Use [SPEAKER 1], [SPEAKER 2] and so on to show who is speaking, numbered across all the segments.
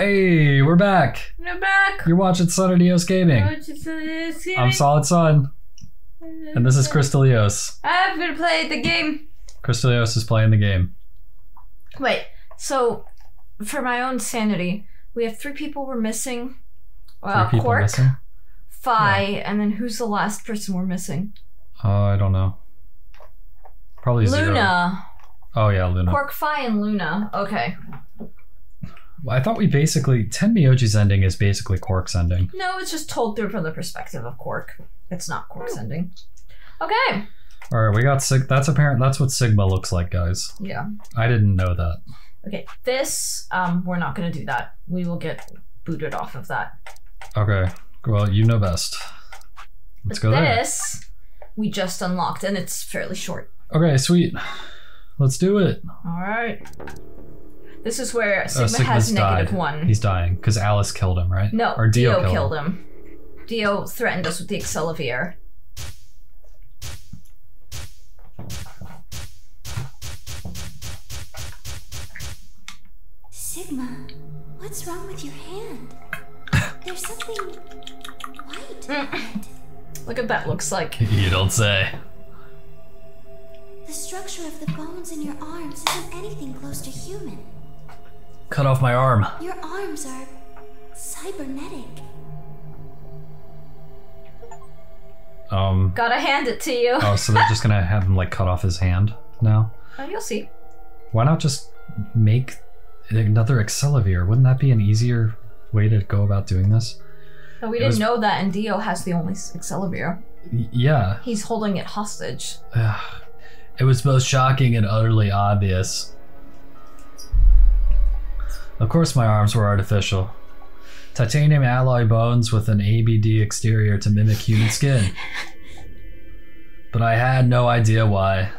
[SPEAKER 1] Hey, we're back.
[SPEAKER 2] We're back.
[SPEAKER 1] You're watching Sun and Eos Gaming. I'm Solid Sun, and this is CrystalEos.
[SPEAKER 2] I'm gonna play the game.
[SPEAKER 1] CrystalEos is playing the game.
[SPEAKER 2] Wait, so for my own sanity, we have three people we're missing.
[SPEAKER 1] Three
[SPEAKER 2] Uh,
[SPEAKER 1] people
[SPEAKER 2] Quark,
[SPEAKER 1] missing.
[SPEAKER 2] Phi, and then who's the last person we're missing?
[SPEAKER 1] Oh, I don't know. Probably zero.
[SPEAKER 2] Luna.
[SPEAKER 1] Oh yeah, Luna.
[SPEAKER 2] Quark, Phi, and Luna. Okay.
[SPEAKER 1] Well, I thought we basically Tenmyoji's ending is basically Quark's ending.
[SPEAKER 2] No, it's just told through from the perspective of Quark. It's not Quark's ending. Okay.
[SPEAKER 1] All right, we got Sig. That's apparent. That's what Sigma looks like, guys.
[SPEAKER 2] Yeah.
[SPEAKER 1] I didn't know that.
[SPEAKER 2] Okay. This, um, we're not gonna do that. We will get booted off of that.
[SPEAKER 1] Okay. Well, you know best. Let's
[SPEAKER 2] But
[SPEAKER 1] go there.
[SPEAKER 2] this, we just unlocked, and it's fairly short.
[SPEAKER 1] Okay, sweet. Let's do it.
[SPEAKER 2] All right. This is where
[SPEAKER 1] Uh,
[SPEAKER 2] Sigma
[SPEAKER 1] Sigma's
[SPEAKER 2] has negative
[SPEAKER 1] died.
[SPEAKER 2] one.
[SPEAKER 1] He's dying because Alice killed him, right?
[SPEAKER 2] no,
[SPEAKER 1] or Dio,
[SPEAKER 2] Dio,
[SPEAKER 1] killed,
[SPEAKER 2] killed
[SPEAKER 1] him.
[SPEAKER 2] him. Dio threatened us with the Axelavir.
[SPEAKER 3] Sigma, what's wrong with your hand? There's something white.
[SPEAKER 2] Look at that looks like.
[SPEAKER 1] You don't say.
[SPEAKER 3] The structure of the bones in your arms isn't anything close to human.
[SPEAKER 1] Cut off my arm.
[SPEAKER 3] Your arms are cybernetic.
[SPEAKER 1] Um.
[SPEAKER 2] Gotta hand it to you.
[SPEAKER 1] Oh, so they're just gonna have him like cut off his hand now?
[SPEAKER 2] Oh, you'll see.
[SPEAKER 1] Why not just make another Axelavir? Wouldn't that be an easier way to go about doing this?
[SPEAKER 2] But we
[SPEAKER 1] It
[SPEAKER 2] didn't
[SPEAKER 1] was-
[SPEAKER 2] know that, and Dio has the only Axelavir.
[SPEAKER 1] Y- yeah.
[SPEAKER 2] He's holding it hostage.
[SPEAKER 1] It was both shocking and utterly obvious. Of course, my arms were artificial. Titanium alloy bones with an ABT exterior to mimic human skin. But I had no idea why.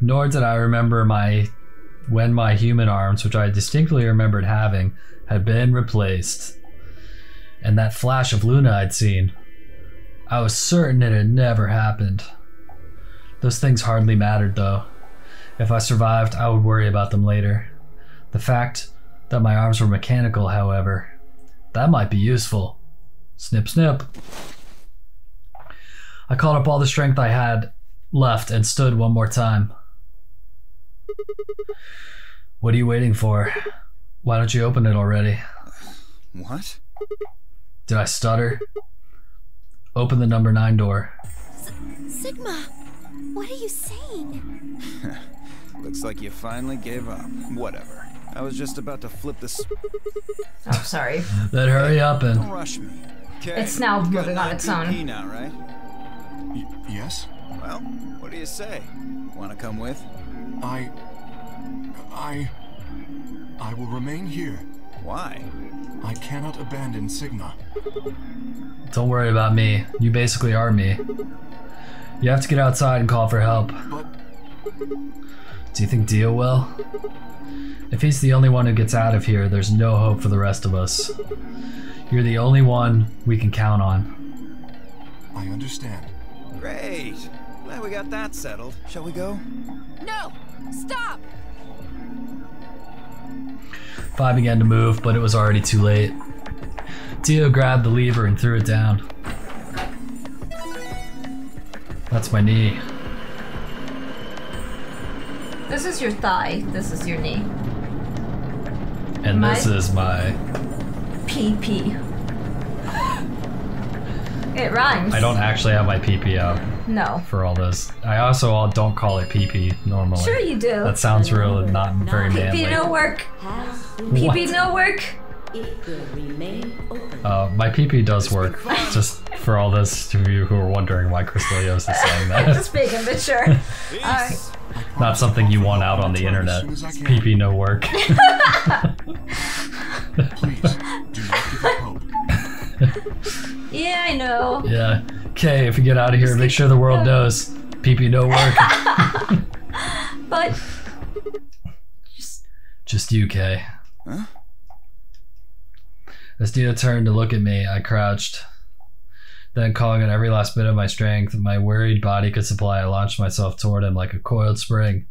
[SPEAKER 1] Nor did I remember my when my human arms, which I distinctly remembered having, had been replaced. And that flash of Luna I'd seen. I was certain it had never happened. Those things hardly mattered, though. If I survived, I would worry about them later. The fact that my arms were mechanical, however, that might be useful. Snip, snip. I called up all the strength I had left and stood one more time. What are you waiting for? Why don't you open it already?
[SPEAKER 4] What?
[SPEAKER 1] Did I stutter? Open the number nine door.
[SPEAKER 3] Sigma, what are you saying?
[SPEAKER 4] Looks like you finally gave up. Whatever. I was just about to flip this.
[SPEAKER 2] Oh, sorry.
[SPEAKER 1] Then hurry up and.
[SPEAKER 4] Don't rush me. Okay.
[SPEAKER 2] It's now
[SPEAKER 4] you've got
[SPEAKER 2] moving on its own.
[SPEAKER 4] PP now, right?
[SPEAKER 5] Y- yes?
[SPEAKER 4] Well, what do you say? Want to come with?
[SPEAKER 5] I. I. I will remain here.
[SPEAKER 4] Why?
[SPEAKER 5] I cannot abandon Sigma.
[SPEAKER 1] Don't worry about me. You basically are me. You have to get outside and call for help.
[SPEAKER 5] But
[SPEAKER 1] Do you think Dio will? If he's the only one who gets out of here, there's no hope for the rest of us. You're the only one we can count on.
[SPEAKER 5] I understand.
[SPEAKER 4] Great. Glad we got that settled. Shall we go?
[SPEAKER 6] No! Stop!
[SPEAKER 1] Phi began to move, but it was already too late. Dio grabbed the lever and threw it down. That's my knee.
[SPEAKER 2] This is your thigh. This is your knee.
[SPEAKER 1] And
[SPEAKER 2] My-
[SPEAKER 1] this is my.
[SPEAKER 2] PP. It rhymes.
[SPEAKER 1] I don't actually have my PP out
[SPEAKER 2] No.
[SPEAKER 1] for all this. I also all don't call it PP normally.
[SPEAKER 2] Sure you do.
[SPEAKER 1] That sounds real not very manly.
[SPEAKER 2] PP no work.
[SPEAKER 7] has been
[SPEAKER 1] What?
[SPEAKER 2] PP no work.
[SPEAKER 7] it will remain open.
[SPEAKER 1] Uh, my PP does work. Just for all those of you who are wondering why CrystalEos is saying that.
[SPEAKER 2] Just making but sure. Alright.
[SPEAKER 1] Not something you want out on the internet.
[SPEAKER 5] As soon as I can.
[SPEAKER 1] PP no work.
[SPEAKER 5] Please, do not give up hope.
[SPEAKER 2] Yeah, I know.
[SPEAKER 1] yeah. Okay, if you get out of here, make sure the world knows. PP no work.
[SPEAKER 2] But
[SPEAKER 1] Just you, Kay.
[SPEAKER 4] Huh?
[SPEAKER 1] As Dio turned to look at me, I crouched. Then, calling on every last bit of my strength my worried body could supply, I launched myself toward him like a coiled spring.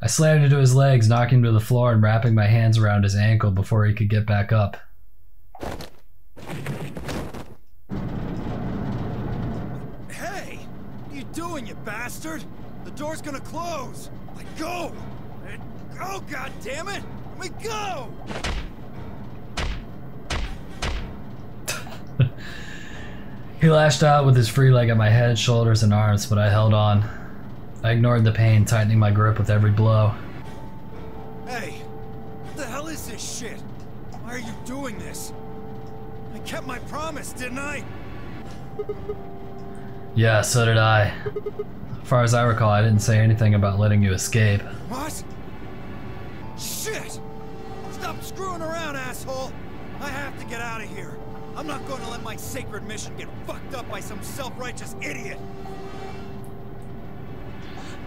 [SPEAKER 1] I slammed into his legs, knocking him to the floor and wrapping my hands around his ankle before he could get back up.
[SPEAKER 4] Hey! What are you doing, you bastard? The door's gonna close! Let go! Let go, God damn it! Let me go!
[SPEAKER 1] He lashed out with his free leg at my head, shoulders, and arms, but I held on. I ignored the pain, tightening my grip with every blow.
[SPEAKER 4] Hey! What the hell is this shit? Why are you doing this? I kept my promise, didn't I?
[SPEAKER 1] Yeah, so did I. As far as I recall, I didn't say anything about letting you escape.
[SPEAKER 4] What? Shit! Stop screwing around, asshole! I have to get out of here. I'm not going to let my sacred mission get fucked up by some self-righteous idiot.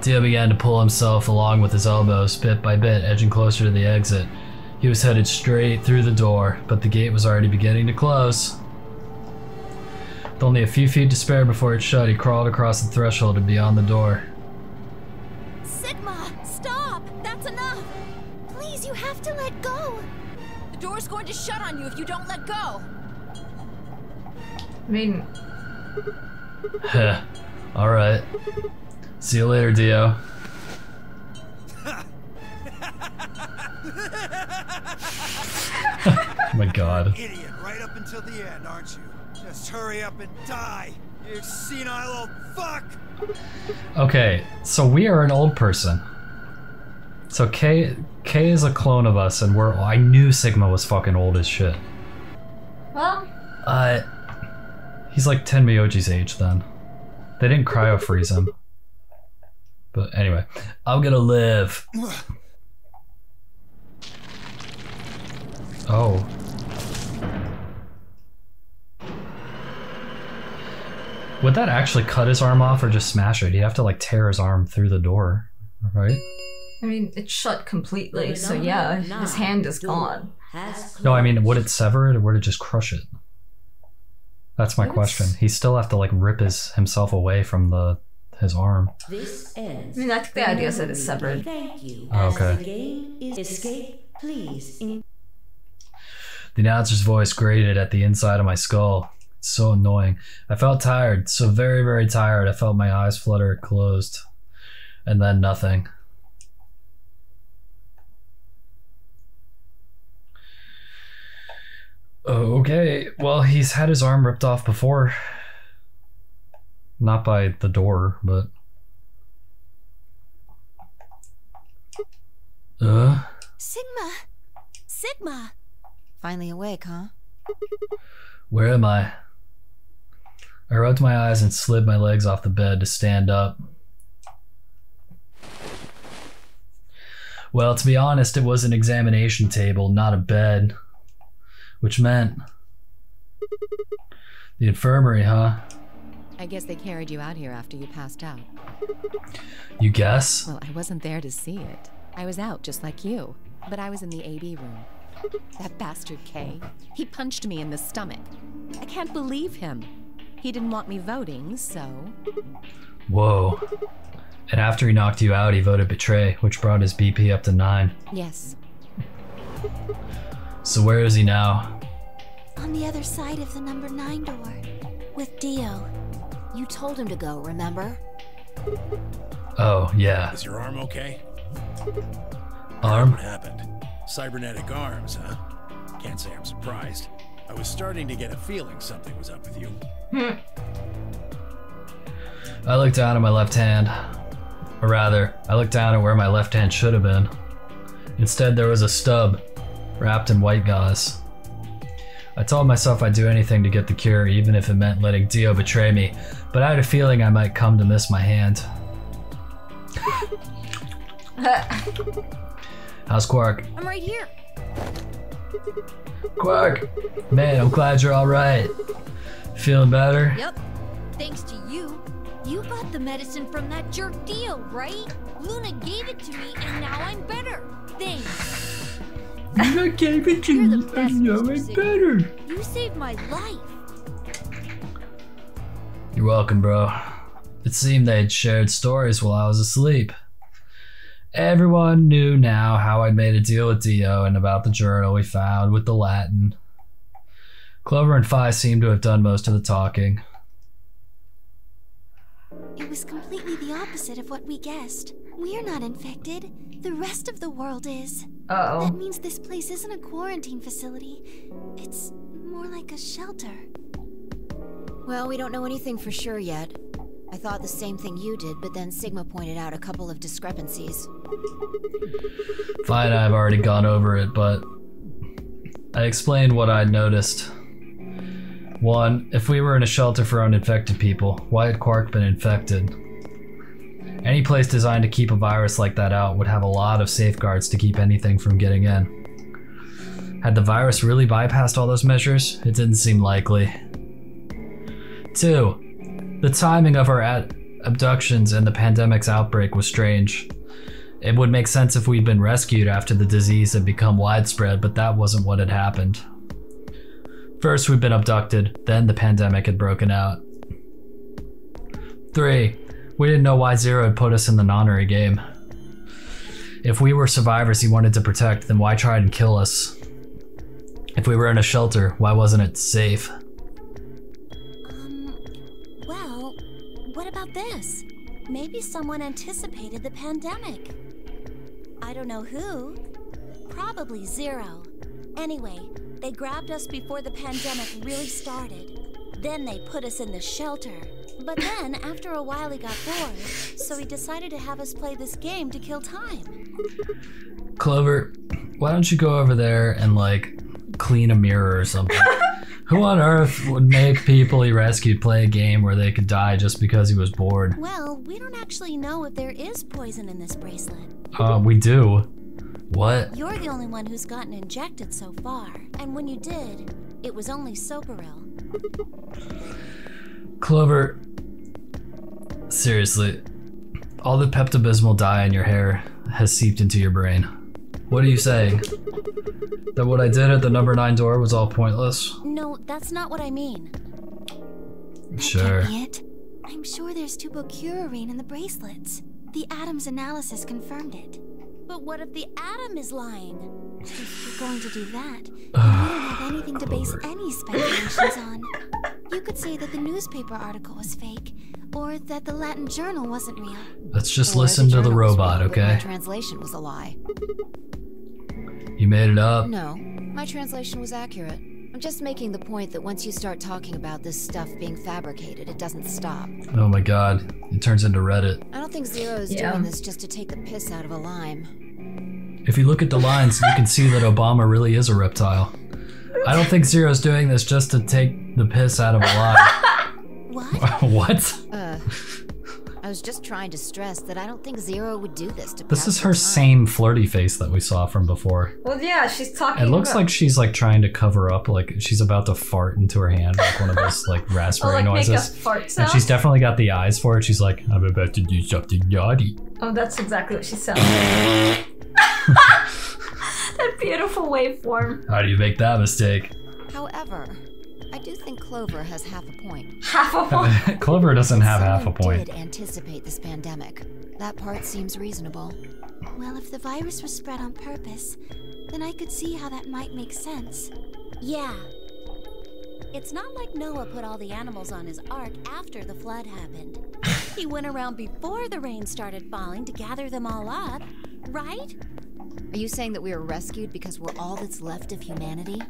[SPEAKER 1] Dio began to pull himself along with his elbows, bit by bit, edging closer to the exit. He was headed straight through the door, but the gate was already beginning to close. With only a few feet to spare before it shut, he crawled across the threshold and beyond the door.
[SPEAKER 3] Sigma, stop! That's enough! Please, you have to let go!
[SPEAKER 6] The door's going to shut on you if you don't let go.
[SPEAKER 2] I mean,
[SPEAKER 1] Heh. Alright. See you later, Dio. oh my god.
[SPEAKER 4] Idiot right up until the end, aren't you? Just hurry up and die, you senile old fuck!
[SPEAKER 1] Okay, so we are an old person. So K K is a clone of us, and we're. I knew Sigma was fucking old as shit.
[SPEAKER 2] well,
[SPEAKER 1] Uh, he's like Tenmyoji's age then. They didn't cryo freeze him. But anyway, I'm gonna live. Oh. Would that actually cut his arm off or just smash it? He'd have to like tear his arm through the door, right?
[SPEAKER 2] I mean, it's shut completely, so yeah, his hand is gone.
[SPEAKER 1] No, I mean, would it sever it or would it just crush it? That's my
[SPEAKER 2] It
[SPEAKER 1] question. He still have to like rip his himself away from the his arm.
[SPEAKER 7] This ends.
[SPEAKER 2] I mean, I think the idea is that it's severed.
[SPEAKER 7] Thank you.
[SPEAKER 1] Oh,
[SPEAKER 7] As
[SPEAKER 1] okay.
[SPEAKER 7] the game is escape, please. In-
[SPEAKER 1] The announcer's voice grated at the inside of my skull. It's so annoying. I felt tired, so very, very tired. I felt my eyes flutter closed. And then nothing. Okay, well, he's had his arm ripped off before. Not by the door, but. Uh?
[SPEAKER 3] Sigma! Sigma! Finally awake, huh?
[SPEAKER 1] Where am I? I rubbed my eyes and slid my legs off the bed to stand up. Well, to be honest, it was an examination table, not a bed. Which meant. The infirmary, huh?
[SPEAKER 8] I guess they carried you out here after you passed out.
[SPEAKER 1] You guess?
[SPEAKER 8] Well, I wasn't there to see it. I was out just like you, but I was in the AB room. That bastard K, he punched me in the stomach. I can't believe him. He didn't want me voting, so.
[SPEAKER 1] Whoa. And after he knocked you out, he voted betray, which brought his BP up to 9.
[SPEAKER 8] Yes.
[SPEAKER 1] So where is he now?
[SPEAKER 3] On the other side of the number nine door. With Dio. You told him to go, remember?
[SPEAKER 1] Oh, yeah.
[SPEAKER 9] Is your arm okay?
[SPEAKER 1] Arm?
[SPEAKER 9] What happened? Cybernetic arms, huh? Can't say I'm surprised. I was starting to get a feeling something was up with you. Hmm.
[SPEAKER 1] I looked down at my left hand. Or rather, I looked down at where my left hand should have been. Instead, there was a stub, wrapped in white gauze. I told myself I'd do anything to get the cure, even if it meant letting Dio betray me, but I had a feeling I might come to miss my hand. How's Quark?
[SPEAKER 3] I'm right here.
[SPEAKER 1] Quark! Man, I'm glad you're alright. Feeling better?
[SPEAKER 3] Yep. Thanks to you. You got the medicine from that jerk Dio, right? Luna gave it to me and now I'm better. Thanks.
[SPEAKER 1] You gave it to
[SPEAKER 3] You're the
[SPEAKER 1] me,
[SPEAKER 3] best,
[SPEAKER 1] and now
[SPEAKER 3] Mr.
[SPEAKER 1] I'm
[SPEAKER 3] Sigma.
[SPEAKER 1] better.
[SPEAKER 3] You saved my life.
[SPEAKER 1] You're welcome, bro. It seemed they had shared stories while I was asleep. Everyone knew now how I'd made a deal with Dio and about the journal we found with the Latin. Clover and Phi seemed to have done most of the talking.
[SPEAKER 10] It was completely the opposite of what we guessed. We're not infected. The rest of the world is.
[SPEAKER 2] Uh
[SPEAKER 10] That
[SPEAKER 2] oh.
[SPEAKER 10] means this place isn't a quarantine facility. It's more like a shelter.
[SPEAKER 6] Well, we don't know anything for sure yet. I thought the same thing you did, but then Sigma pointed out a couple of discrepancies.
[SPEAKER 1] Phi and I have already gone over it, but I explained what I'd noticed. One, if we were in a shelter for uninfected people, why had Quark been infected? Any place designed to keep a virus like that out would have a lot of safeguards to keep anything from getting in. Had the virus really bypassed all those measures? It didn't seem likely. Two, the timing of our abductions and the pandemic's outbreak was strange. It would make sense if we'd been rescued after the disease had become widespread, but that wasn't what had happened. First, we'd been abducted, then the pandemic had broken out. 3. We didn't know why Zero had put us in the nonary game. If we were survivors he wanted to protect, then why try and kill us? If we were in a shelter, why wasn't it safe?
[SPEAKER 10] Um, well, what about this? Maybe someone anticipated the pandemic. I don't know who. Probably Zero. Anyway, they grabbed us before the pandemic really started. Then they put us in the shelter. But then, after a while, he got bored, so he decided to have us play this game to kill time.
[SPEAKER 1] Clover, why don't you go over there and like clean a mirror or something? Who on earth would make people he rescued play a game where they could die just because he was bored?
[SPEAKER 10] Well, we don't actually know if there is poison in this bracelet.
[SPEAKER 1] Uh, we do. What?
[SPEAKER 10] You're the only one who's gotten injected so far, and when you did, it was only Soporil.
[SPEAKER 1] Clover, seriously, all the Pepto Bismol dye in your hair has seeped into your brain. What are you saying? That what I did at the number nine door was all pointless?
[SPEAKER 10] No, that's not what I mean.
[SPEAKER 1] Sure.
[SPEAKER 10] Can't be it. I'm sure there's tubocurarine in the bracelets. The atom's analysis confirmed it. But what if the Atom is lying? If you're going to do that, we don't have anything to base any speculations on. You could say that the newspaper article was fake, or that the Latin journal wasn't real.
[SPEAKER 1] Let's just
[SPEAKER 6] Or
[SPEAKER 1] listen to the robot,
[SPEAKER 6] okay? but My translation was a lie.
[SPEAKER 1] You made it up.
[SPEAKER 6] No, my translation was accurate. I'm just making the point that once you start talking about this stuff being fabricated, it doesn't stop.
[SPEAKER 1] Oh my god, it turns into Reddit.
[SPEAKER 6] I don't think Zero is
[SPEAKER 2] Yeah.
[SPEAKER 6] doing this just to take the piss out of a lime.
[SPEAKER 1] If you look at the lines, you can see that Obama really is a reptile. I don't think Zero's doing this just to take the piss out of a lie.
[SPEAKER 10] What?
[SPEAKER 1] what?
[SPEAKER 6] Uh, I was just trying to stress that I don't think Zero would do this to
[SPEAKER 1] This is her
[SPEAKER 6] time.
[SPEAKER 1] same flirty face that we saw from before.
[SPEAKER 2] Well, yeah, she's talking.
[SPEAKER 1] It looks
[SPEAKER 2] about-
[SPEAKER 1] like she's like trying to cover up, like she's about to fart into her hand, like one of those like raspberry
[SPEAKER 2] Oh,
[SPEAKER 1] raspberry
[SPEAKER 2] like make a
[SPEAKER 1] noises.
[SPEAKER 2] fart
[SPEAKER 1] And she's definitely got the eyes for it. She's like, I'm about to do something naughty.
[SPEAKER 2] oh, that's exactly what she sounds. Like. that beautiful waveform.
[SPEAKER 1] How do you make that mistake?
[SPEAKER 6] However, I do think Clover has half a point.
[SPEAKER 2] Half a point.
[SPEAKER 1] Clover doesn't have half a
[SPEAKER 6] Someone
[SPEAKER 1] point.
[SPEAKER 6] did anticipate this pandemic. That part seems reasonable.
[SPEAKER 10] Well, if the virus was spread on purpose, then I could see how that might make sense.
[SPEAKER 11] Yeah. It's not like Noah put all the animals on his ark after the flood happened. He went around before the rain started falling to gather them all up, right?
[SPEAKER 6] Are you saying that we were rescued because we're all that's left of humanity?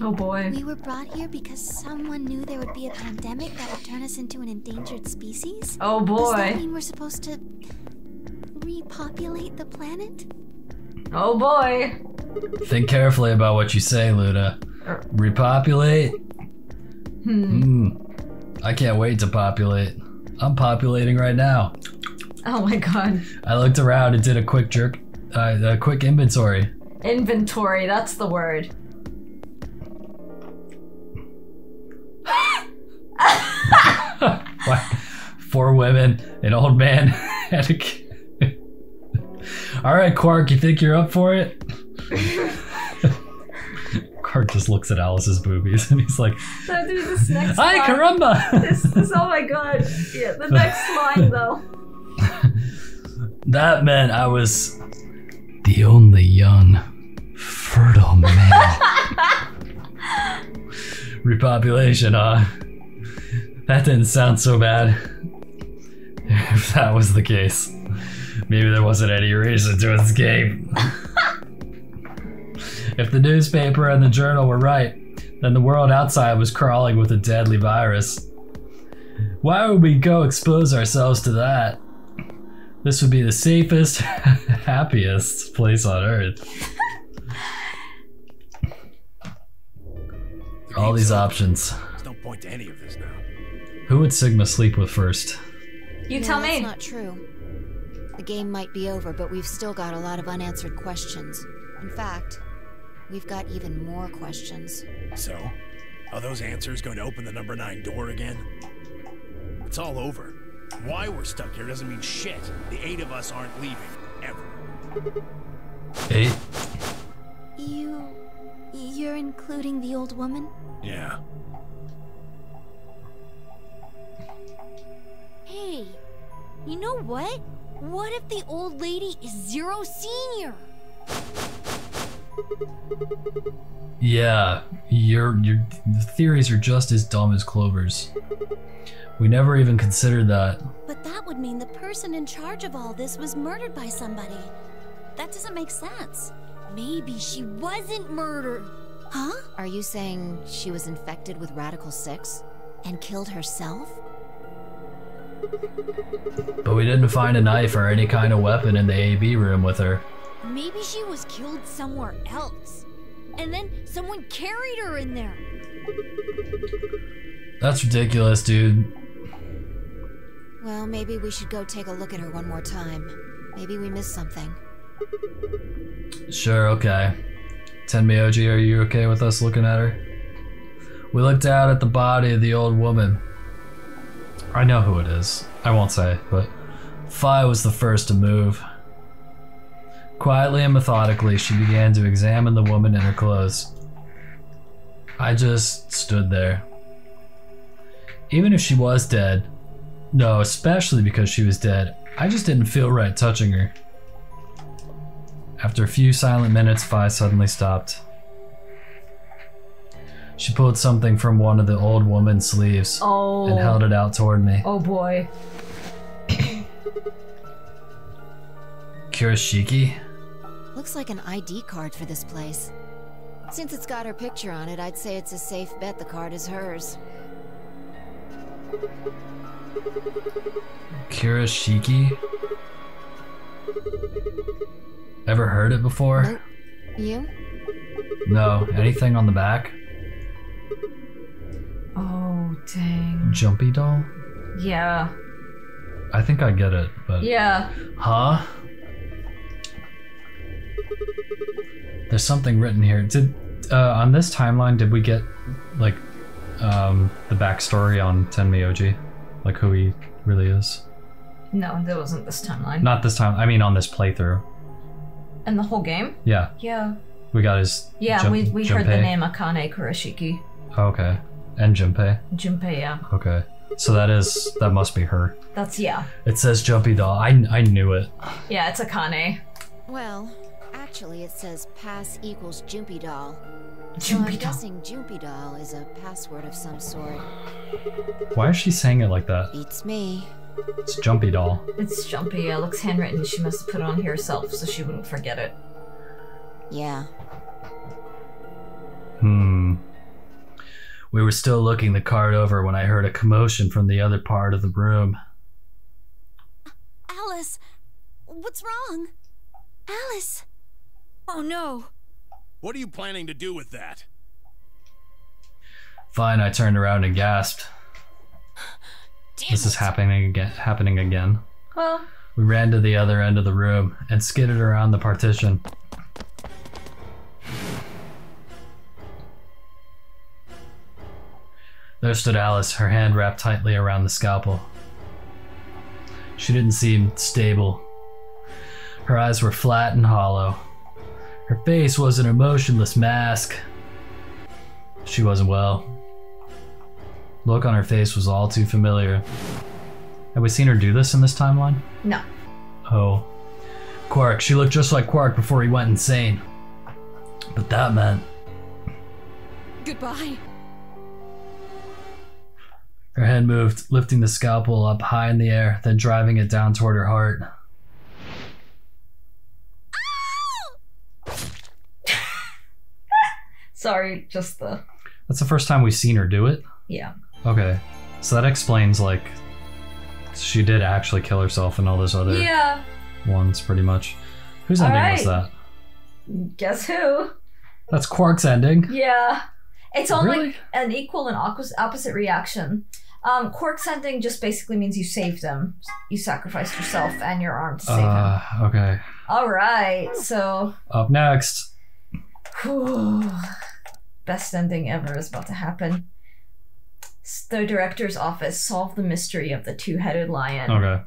[SPEAKER 2] Oh boy.
[SPEAKER 10] We were brought here because someone knew there would be a pandemic that would turn us into an endangered species?
[SPEAKER 2] Oh boy.
[SPEAKER 10] Does that
[SPEAKER 2] boy.
[SPEAKER 10] mean we're supposed to repopulate the planet?
[SPEAKER 2] Oh boy.
[SPEAKER 1] Think carefully about what you say, Luna. Repopulate?
[SPEAKER 2] Hmm.
[SPEAKER 1] Hmm. I can't wait to populate. I'm populating right now.
[SPEAKER 2] Oh my god.
[SPEAKER 1] I looked around and did a quick jerk, uh, a quick inventory.
[SPEAKER 2] Inventory, that's the word.
[SPEAKER 1] Four women, an old man, and a kid. All right, Quark, you think you're up for it? Quark just looks at Alice's boobies and he's like,
[SPEAKER 2] So do this next
[SPEAKER 1] "Ay
[SPEAKER 2] line.
[SPEAKER 1] caramba!"
[SPEAKER 2] This, this, oh my god. Yeah, the next line though.
[SPEAKER 1] That meant I was the only young, fertile male. Repopulation, huh? That didn't sound so bad. If that was the case, maybe there wasn't any reason to escape. if the newspaper and the journal were right, then the world outside was crawling with a deadly virus. Why would we go expose ourselves to that? This would be the safest, happiest place on earth. All these options.
[SPEAKER 9] There's no point to any of this now.
[SPEAKER 1] Who would Sigma sleep with first?
[SPEAKER 2] You
[SPEAKER 6] no,
[SPEAKER 2] tell
[SPEAKER 6] that's
[SPEAKER 2] me.
[SPEAKER 6] not true. The game might be over, but we've still got a lot of unanswered questions. In fact, we've got even more questions.
[SPEAKER 9] So, are those answers going to open the number nine door again? It's all over. Why we're stuck here doesn't mean shit. The eight of us aren't leaving. Ever.
[SPEAKER 1] Eight.
[SPEAKER 10] You. You're including the old woman?
[SPEAKER 9] Yeah.
[SPEAKER 3] Hey, you know what? What if the old lady is Zero Senior?
[SPEAKER 1] Yeah, your your theories are just as dumb as Clover's. We never even considered that.
[SPEAKER 11] But that would mean the person in charge of all this was murdered by somebody. That doesn't make sense.
[SPEAKER 3] Maybe she wasn't murdered.
[SPEAKER 6] Huh? Are you saying she was infected with Radical 6 and killed herself?
[SPEAKER 1] But we didn't find a knife or any kind of weapon in the AB room with her.
[SPEAKER 3] Maybe she was killed somewhere else. And then someone carried her in there.
[SPEAKER 1] That's ridiculous, dude.
[SPEAKER 6] Well, maybe we should go take a look at her one more time. Maybe we missed something.
[SPEAKER 1] Sure, okay. Tenmyoji, are you okay with us looking at her? We looked out at the body of the old woman. I know who it is. I won't say, but Phi was the first to move. Quietly and methodically, she began to examine the woman in her clothes. I just stood there. Even if she was dead, no, especially because she was dead, I just didn't feel right touching her. After a few silent minutes, Phi suddenly stopped. She pulled something from one of the old woman's sleeves
[SPEAKER 2] Oh.
[SPEAKER 1] and held it out toward me.
[SPEAKER 2] Oh boy.
[SPEAKER 1] Kurashiki?
[SPEAKER 6] Looks like an ID card for this place. Since it's got her picture on it, I'd say it's a safe bet the card is hers.
[SPEAKER 1] Kurashiki? Ever heard it before?
[SPEAKER 6] Nope. You?
[SPEAKER 1] No. Anything on the back?
[SPEAKER 2] Oh dang.
[SPEAKER 1] Jumpy doll?
[SPEAKER 2] Yeah.
[SPEAKER 1] I think I get it, but.
[SPEAKER 2] Yeah.
[SPEAKER 1] Huh? There's something written here. Did uh, on this timeline did we get like um, the backstory on Tenmyoji, like who he really is?
[SPEAKER 2] No, that wasn't this timeline.
[SPEAKER 1] Not this time. I mean, on this playthrough.
[SPEAKER 2] And the whole game?
[SPEAKER 1] Yeah,
[SPEAKER 2] Yeah.
[SPEAKER 1] we got his.
[SPEAKER 2] Yeah,
[SPEAKER 1] Jun-
[SPEAKER 2] we, we heard the name Akane Kurashiki.
[SPEAKER 1] Oh, okay, and Junpei.
[SPEAKER 2] Junpei, yeah.
[SPEAKER 1] Okay, so that is that must be her.
[SPEAKER 2] That's, yeah.
[SPEAKER 1] It says Jumpy doll. I I knew it.
[SPEAKER 2] Yeah, it's Akane.
[SPEAKER 6] Well, actually, it says pass equals Jumpy doll. So I'm
[SPEAKER 2] Jumpy doll.
[SPEAKER 6] guessing Jumpy doll is a password of some sort.
[SPEAKER 1] Why is she saying it like that?
[SPEAKER 6] Beats me.
[SPEAKER 1] It's Jumpy doll.
[SPEAKER 2] It's Jumpy. Yeah, looks handwritten. She must have put it on here herself so she wouldn't forget it.
[SPEAKER 6] Yeah.
[SPEAKER 1] Hmm. We were still looking the card over when I heard a commotion from the other part of the room.
[SPEAKER 11] Alice, what's wrong? Alice!
[SPEAKER 3] Oh no.
[SPEAKER 9] What are you planning to do with that?
[SPEAKER 1] Fine, I turned around and gasped. this is happening again. Happening again.
[SPEAKER 2] Well,
[SPEAKER 1] We ran to the other end of the room and skidded around the partition. There stood Alice, her hand wrapped tightly around the scalpel. She didn't seem stable. Her eyes were flat and hollow. Her face was an emotionless mask. She wasn't well. Look on her face was all too familiar. Have we seen her do this in this timeline?
[SPEAKER 2] no.
[SPEAKER 1] Oh. Quark. She looked just like Quark before he went insane. But that meant
[SPEAKER 8] Goodbye.
[SPEAKER 1] her hand moved, lifting the scalpel up high in the air, then driving it down toward her heart.
[SPEAKER 2] Sorry, just the
[SPEAKER 1] That's the first time we've seen her do it.
[SPEAKER 2] yeah.
[SPEAKER 1] Okay, so that explains like she did actually kill herself and all those other
[SPEAKER 2] Yeah.
[SPEAKER 1] ones, pretty much. Whose
[SPEAKER 2] All
[SPEAKER 1] ending was that?
[SPEAKER 2] Guess who?
[SPEAKER 1] That's Quark's ending.
[SPEAKER 2] Yeah. It's on
[SPEAKER 1] Really?
[SPEAKER 2] like an equal and opposite reaction. Um, Quark's ending just basically means you saved him. You sacrificed yourself and your arm to save him.
[SPEAKER 1] Uh, okay.
[SPEAKER 2] All right, so
[SPEAKER 1] Up next,
[SPEAKER 2] best ending ever is about to happen. The director's office solved the mystery of the two-headed lion.
[SPEAKER 1] okay,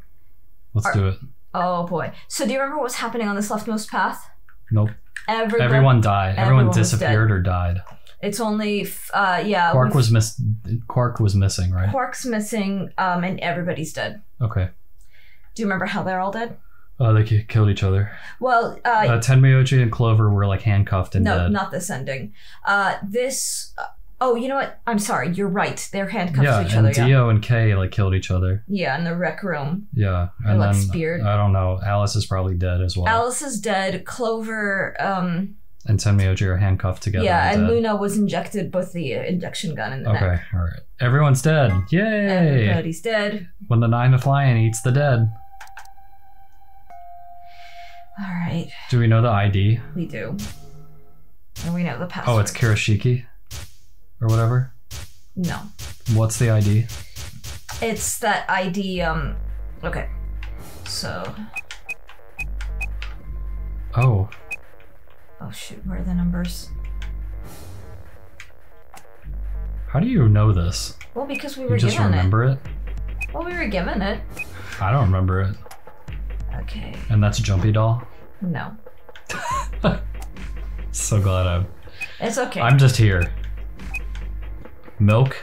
[SPEAKER 1] let's
[SPEAKER 2] Are-
[SPEAKER 1] do it.
[SPEAKER 2] Oh boy. So do you remember what was happening on this leftmost path?
[SPEAKER 1] Nope.
[SPEAKER 2] Everybody,
[SPEAKER 1] Everyone died. Everyone,
[SPEAKER 2] everyone
[SPEAKER 1] disappeared or died.
[SPEAKER 2] It's only f- uh yeah.
[SPEAKER 1] Quark was miss. Quark was missing, right?
[SPEAKER 2] Quark's missing, um, and everybody's dead.
[SPEAKER 1] Okay.
[SPEAKER 2] Do you remember how they're all dead?
[SPEAKER 1] Oh, they ki- killed each other.
[SPEAKER 2] Well, uh,
[SPEAKER 1] Uh, Tenmyoji and Clover were like handcuffed and
[SPEAKER 2] no,
[SPEAKER 1] dead.
[SPEAKER 2] not this ending. Uh, this. Uh, oh, you know what? I'm sorry. You're right. They're handcuffed
[SPEAKER 1] yeah,
[SPEAKER 2] to each
[SPEAKER 1] and
[SPEAKER 2] other. Yeah.
[SPEAKER 1] Dio and Kay like killed each other.
[SPEAKER 2] Yeah, in the rec room.
[SPEAKER 1] Yeah,
[SPEAKER 2] They're,
[SPEAKER 1] and
[SPEAKER 2] like,
[SPEAKER 1] then
[SPEAKER 2] speared.
[SPEAKER 1] I don't know. Alice is probably dead as well.
[SPEAKER 2] Alice is dead. Clover. Um.
[SPEAKER 1] and Tenmyoji are handcuffed together.
[SPEAKER 2] yeah, and
[SPEAKER 1] dead.
[SPEAKER 2] Luna was injected with the uh, injection gun in the
[SPEAKER 1] Okay,
[SPEAKER 2] neck.
[SPEAKER 1] all right. Everyone's dead. Yay!
[SPEAKER 2] Everybody's dead.
[SPEAKER 1] When the nine of flying eats the dead.
[SPEAKER 2] All right,
[SPEAKER 1] Do we know the ID?
[SPEAKER 2] we do. And we know the password.
[SPEAKER 1] Oh, it's Kurashiki, or whatever.
[SPEAKER 2] No,
[SPEAKER 1] What's the ID?
[SPEAKER 2] it's that ID. Um. Okay. So.
[SPEAKER 1] Oh,
[SPEAKER 2] Oh shoot! Where are the numbers?
[SPEAKER 1] how do you know this?
[SPEAKER 2] Well, because we were
[SPEAKER 1] You
[SPEAKER 2] just
[SPEAKER 1] remember it.
[SPEAKER 2] it. Well, we were given it.
[SPEAKER 1] I don't remember it.
[SPEAKER 2] Okay.
[SPEAKER 1] And that's a Jumpy Doll.
[SPEAKER 2] No,
[SPEAKER 1] So glad I'm.
[SPEAKER 2] it's okay.
[SPEAKER 1] I'm just here. Milk.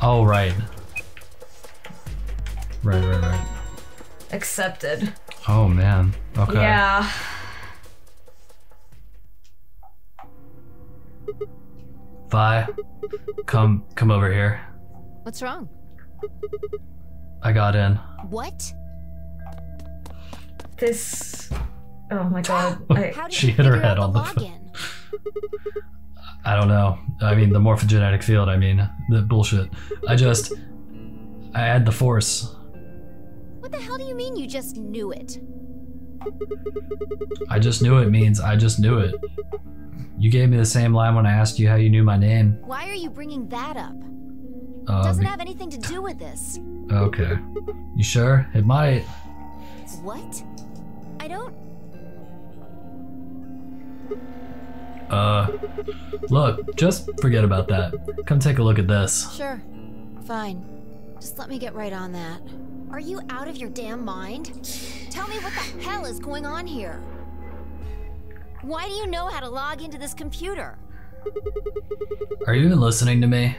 [SPEAKER 1] Oh right. Right, right, right.
[SPEAKER 2] accepted.
[SPEAKER 1] Oh man. Okay.
[SPEAKER 2] Yeah.
[SPEAKER 1] Phi, come, come over here.
[SPEAKER 6] What's wrong?
[SPEAKER 1] I got in.
[SPEAKER 6] What?
[SPEAKER 2] This. Oh my god. I,
[SPEAKER 6] How did
[SPEAKER 1] She
[SPEAKER 6] you
[SPEAKER 1] hit her head on
[SPEAKER 6] the
[SPEAKER 1] the phone.
[SPEAKER 6] login?
[SPEAKER 1] I don't know. I mean, the morphogenetic field. I mean, the bullshit. I just, I had the force.
[SPEAKER 6] What the hell do you mean you just knew it?
[SPEAKER 1] I just knew it means I just knew it. You gave me the same line when I asked you how you knew my name.
[SPEAKER 6] Why are you bringing that up?
[SPEAKER 1] Uh,
[SPEAKER 6] Doesn't
[SPEAKER 1] be-
[SPEAKER 6] have anything to do with this.
[SPEAKER 1] okay. You sure? It might.
[SPEAKER 6] What? I don't.
[SPEAKER 1] Uh, look, just forget about that. Come take a look at this.
[SPEAKER 6] Sure. Fine. Just let me get right on that. Are you out of your damn mind? Tell me what the hell is going on here. Why do you know how to log into this computer?
[SPEAKER 1] Are you even listening to me?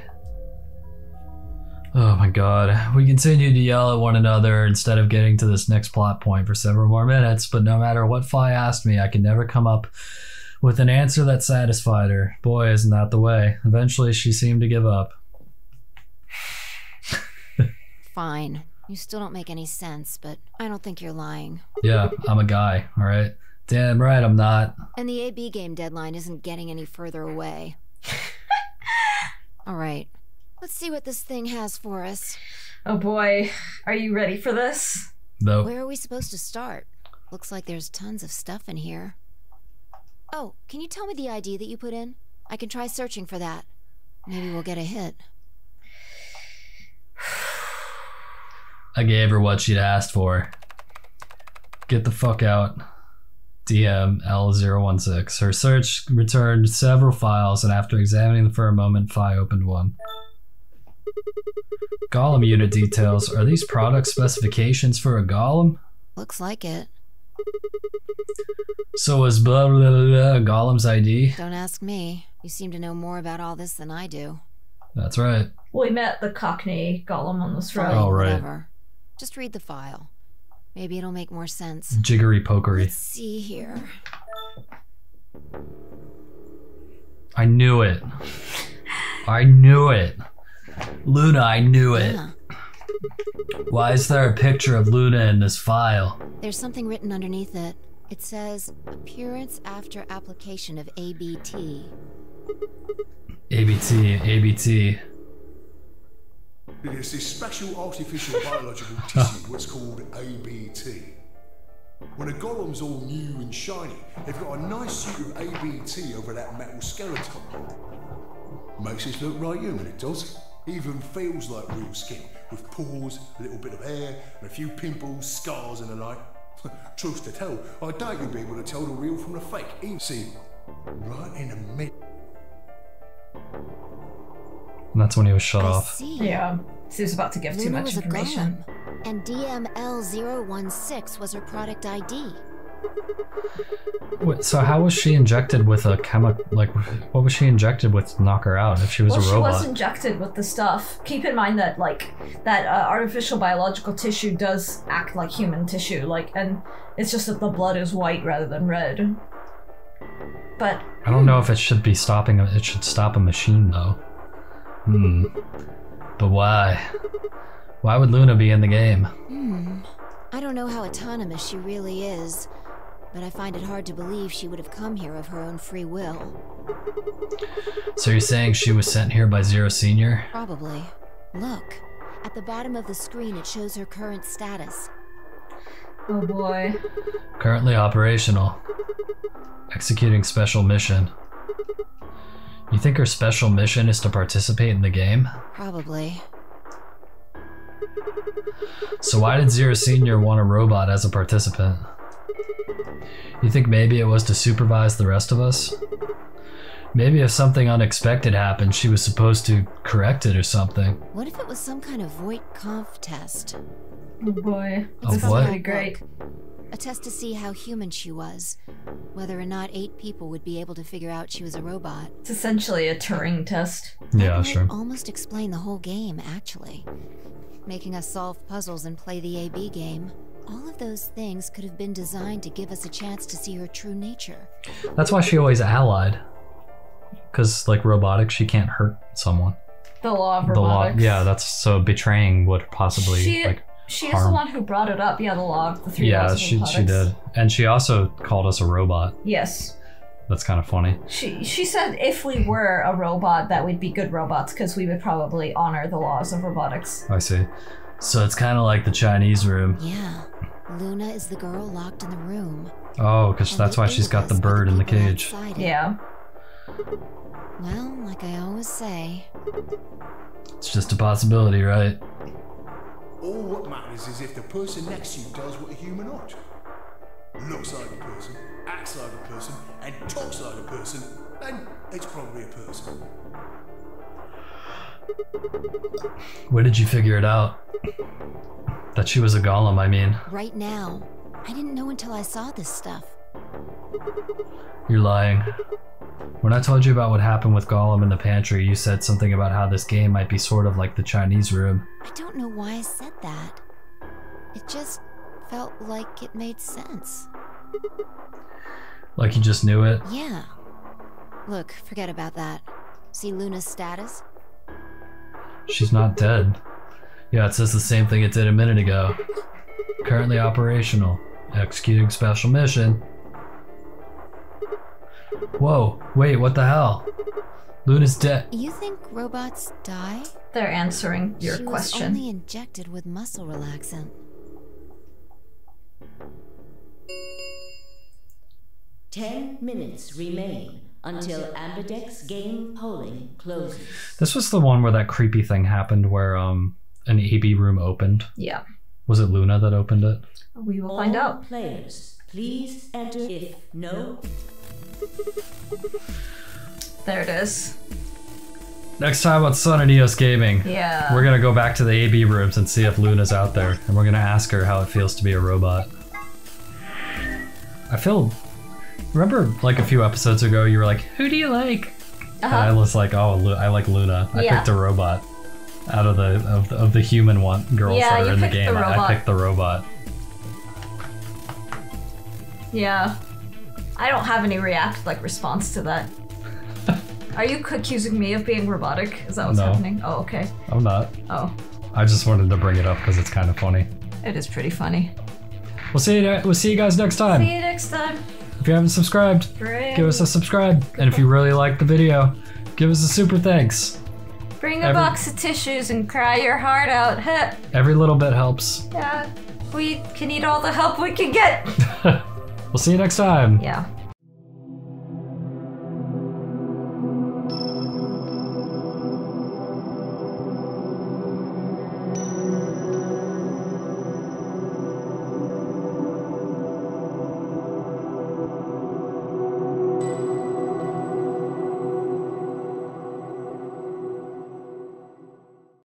[SPEAKER 1] Oh my god. We continued to yell at one another instead of getting to this next plot point for several more minutes, but no matter what Phi asked me, I could never come up with an answer that satisfied her. Boy, isn't that the way. Eventually, she seemed to give up.
[SPEAKER 6] Fine. You still don't make any sense, but I don't think you're lying.
[SPEAKER 1] Yeah, I'm a guy, alright? Damn right I'm not.
[SPEAKER 6] And the AB game deadline isn't getting any further away. All right. Let's see what this thing has for us.
[SPEAKER 2] oh boy. Are you ready for this?
[SPEAKER 1] Though,
[SPEAKER 6] Where are we supposed to start? Looks like there's tons of stuff in here. Oh, can you tell me the ID that you put in? I can try searching for that. Maybe we'll get a hit.
[SPEAKER 1] I gave her what she'd asked for. Get the fuck out. DM L016. Her search returned several files, and after examining them for a moment, Phi opened one. Golem unit details. Are these product specifications for a golem?
[SPEAKER 6] Looks like it.
[SPEAKER 1] So is blah blah blah, blah Golem's ID?
[SPEAKER 6] Don't ask me. You seem to know more about all this than I do.
[SPEAKER 1] That's right.
[SPEAKER 2] We met the Cockney golem on this road.
[SPEAKER 1] Oh, right.
[SPEAKER 6] Whatever. Just read the file. Maybe it'll make more sense.
[SPEAKER 1] Jiggery pokery.
[SPEAKER 6] Let's see here.
[SPEAKER 1] I knew it. I knew it. Luna, I knew it.
[SPEAKER 6] Yeah.
[SPEAKER 1] Why is there a picture of Luna in this file?
[SPEAKER 6] There's something written underneath it. It says appearance after application of ABT.
[SPEAKER 1] ABT, ABT.
[SPEAKER 12] It is this special artificial biological tissue, what's called ABT. When a golem's all new and shiny, they've got a nice suit of ABT over that metal skeleton. Makes it look right human, it does. Even feels like real skin, with pores, a little bit of hair, and a few pimples, scars, and the like. Truth to tell, I doubt you'll be able to tell the real from the fake. Even see, right in the mid.
[SPEAKER 1] And that's when he was shut
[SPEAKER 6] I
[SPEAKER 1] off.
[SPEAKER 6] see.
[SPEAKER 2] Yeah. She was about to give too much information.
[SPEAKER 6] golem, and DML016 was her product ID.
[SPEAKER 1] Wait, so how was she injected with a chemical? Like, what was she injected with to knock her out if she was
[SPEAKER 2] well,
[SPEAKER 1] a
[SPEAKER 2] she was injected with the stuff. Keep in mind that like that uh, artificial biological tissue does act like human tissue, like, and it's just that the blood is white rather than red. But
[SPEAKER 1] I don't know if it should be stopping. It should stop a machine though. Hmm. But why? Why would Luna be in the game?
[SPEAKER 6] Hmm. I don't know how autonomous she really is, but I find it hard to believe she would have come here of her own free will.
[SPEAKER 1] So you're saying she was sent here by Zero Senior?
[SPEAKER 6] Probably. Look. At the bottom of the screen, it shows her current status.
[SPEAKER 2] oh boy,
[SPEAKER 1] Currently operational. Executing special mission. You think her special mission is to participate in the game?
[SPEAKER 6] Probably.
[SPEAKER 1] So why did Zero Senior want a robot as a participant? You think maybe it was to supervise the rest of us? Maybe if something unexpected happened, she was supposed to correct it or something.
[SPEAKER 6] What if it was some kind of Voight-Kampff test?
[SPEAKER 2] oh boy,
[SPEAKER 1] A
[SPEAKER 2] this is
[SPEAKER 1] what?
[SPEAKER 2] pretty great.
[SPEAKER 6] A test to see how human she was. Whether or not eight people would be able to figure out she was a robot.
[SPEAKER 2] It's essentially a Turing test.
[SPEAKER 1] Yeah,
[SPEAKER 6] That
[SPEAKER 1] sure.
[SPEAKER 6] almost explain the whole game, actually. Making us solve puzzles and play the AB game. All of those things could have been designed to give us a chance to see her true nature.
[SPEAKER 1] That's why she always allied. Because, like robotics, she can't hurt someone.
[SPEAKER 2] The law of
[SPEAKER 1] The law,
[SPEAKER 2] robotics.
[SPEAKER 1] yeah, that's so betraying would possibly
[SPEAKER 2] she,
[SPEAKER 1] like
[SPEAKER 2] she is the one who brought it up. Yeah, the law of the three
[SPEAKER 1] yeah,
[SPEAKER 2] laws of
[SPEAKER 1] she she did, and she also called us a robot.
[SPEAKER 2] Yes.
[SPEAKER 1] That's kind of funny.
[SPEAKER 2] She she said if we were a robot, that we'd be good robots because we would probably honor the laws of robotics.
[SPEAKER 1] I see. So it's kind of like the Chinese room.
[SPEAKER 6] Yeah. Luna is the girl locked in the room.
[SPEAKER 1] Oh, because that's why she's got the bird in the cage.
[SPEAKER 6] outside.
[SPEAKER 2] Yeah.
[SPEAKER 6] Well, like I always say,
[SPEAKER 1] It's just a possibility, right?
[SPEAKER 12] All what matters is if the person next to you does what a human ought. Looks like a person, acts like a person, and talks like a person, then it's probably a person.
[SPEAKER 1] Where did you figure it out? That she was a golem, I mean.
[SPEAKER 6] right now. I didn't know until I saw this stuff.
[SPEAKER 1] You're lying. When I told you about what happened with golem in the pantry, you said something about how this game might be sort of like the Chinese room.
[SPEAKER 6] I don't know why I said that. It just felt like it made sense.
[SPEAKER 1] Like you just knew it.
[SPEAKER 6] Yeah. Look, forget about that. See Luna's status?
[SPEAKER 1] She's not dead. Yeah, it says the same thing it did a minute ago. Currently operational. Executing special mission. Whoa, wait, what the hell? Luna's dead.
[SPEAKER 6] You think robots die?
[SPEAKER 2] They're answering your
[SPEAKER 6] she
[SPEAKER 2] question.
[SPEAKER 6] was only injected with muscle relaxant.
[SPEAKER 7] Ten minutes remain until Ambidex game polling closes.
[SPEAKER 1] This was the one where that creepy thing happened where um an AB room opened.
[SPEAKER 2] Yeah.
[SPEAKER 1] Was it Luna that opened it?
[SPEAKER 2] We will find out.
[SPEAKER 7] Players, please enter. If no,
[SPEAKER 2] There it is.
[SPEAKER 1] Next time on Sun and EOS Gaming,
[SPEAKER 2] Yeah.
[SPEAKER 1] we're gonna go back to the AB rooms and see if Luna's out there, and we're gonna ask her how it feels to be a robot. I feel. Remember, like a few episodes ago, you were like, "Who do you like?" And I was like, "Oh, Lu- I like Luna. I
[SPEAKER 2] Uh-huh. Yeah.
[SPEAKER 1] picked a robot out of the of, the- of the human one girls
[SPEAKER 2] Yeah,
[SPEAKER 1] that are in the
[SPEAKER 2] the
[SPEAKER 1] game. I- I picked the robot."
[SPEAKER 2] Yeah. I don't have any react like response to that. Are you accusing me of being robotic? Is that what's
[SPEAKER 1] No.
[SPEAKER 2] happening? Oh, okay.
[SPEAKER 1] I'm not.
[SPEAKER 2] Oh,
[SPEAKER 1] I just wanted to bring it up because it's kind of funny.
[SPEAKER 2] it is pretty funny.
[SPEAKER 1] We'll see you. We'll see you guys next time.
[SPEAKER 2] See you next time.
[SPEAKER 1] If you haven't subscribed, give us a subscribe. And if you really liked the video, give us a super thanks.
[SPEAKER 2] bring a
[SPEAKER 1] every-
[SPEAKER 2] box of tissues and cry your heart out.
[SPEAKER 1] Every little bit helps.
[SPEAKER 2] Yeah. We can eat all the help we can get.
[SPEAKER 1] We'll see you next time.
[SPEAKER 2] Yeah.